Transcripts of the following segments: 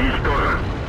Уничтожен.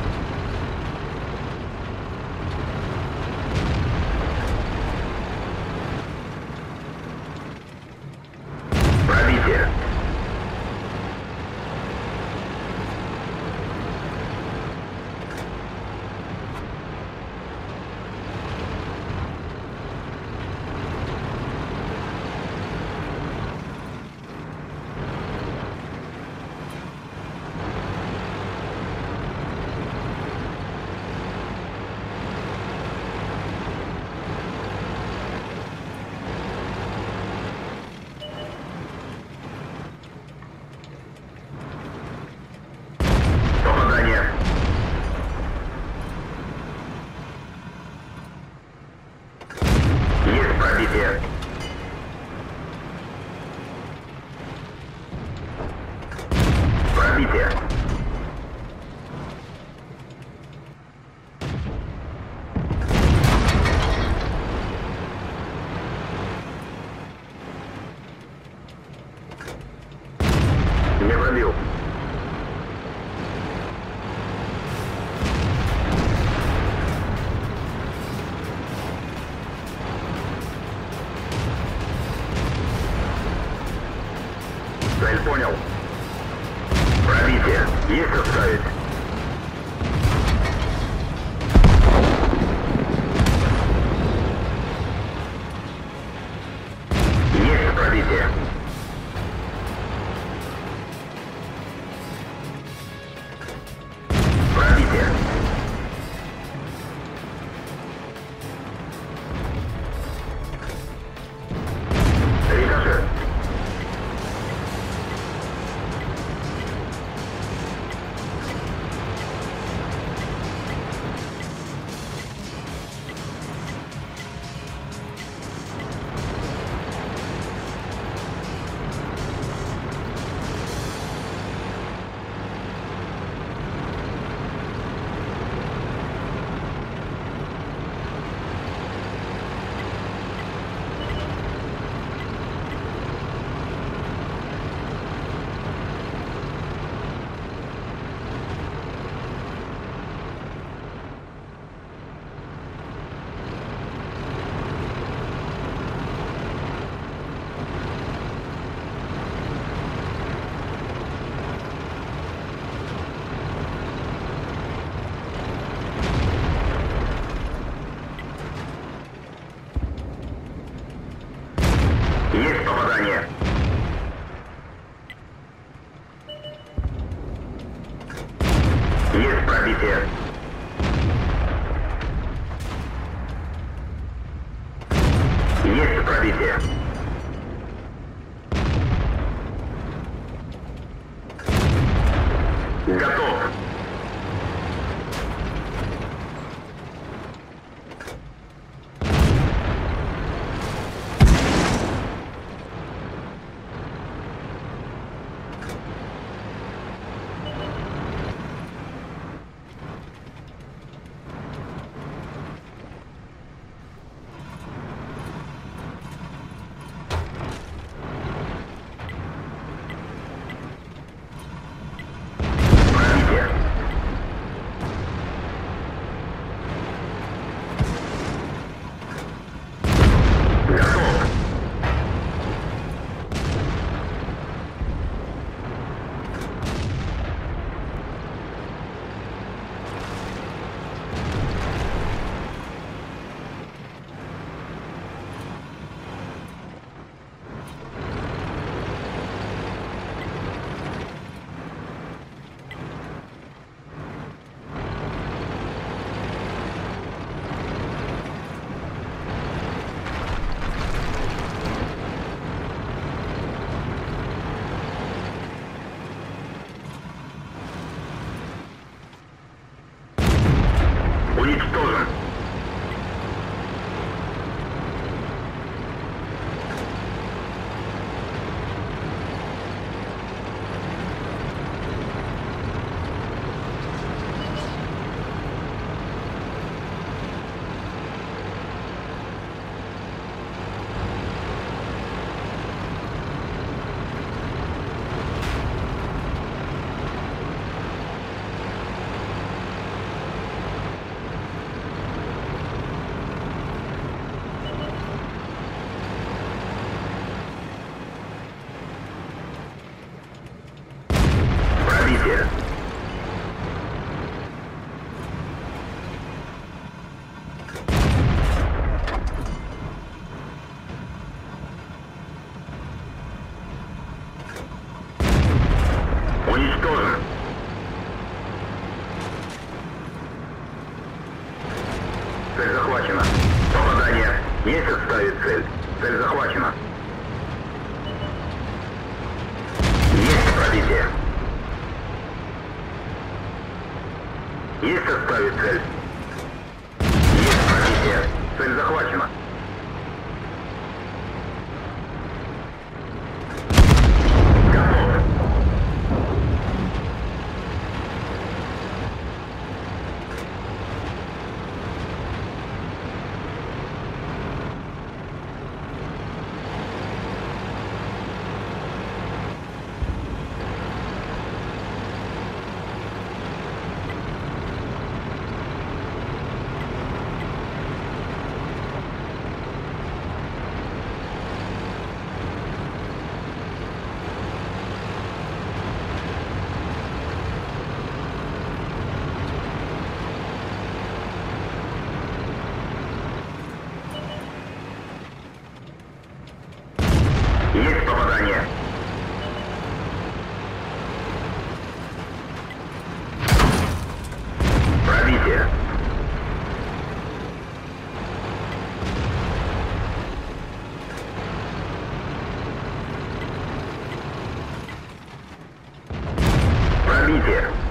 Пробитие. Не пробил. Цель Есть пробитие. Есть пробитие. уничтожить. Уничтожен. Цель захвачена. Попадание. Есть отставить цель. Цель захвачена. Есть пробитие. Есть отставить цель. Есть пробитие. Цель захвачена. Есть попадание. Пробитие. Пробитие.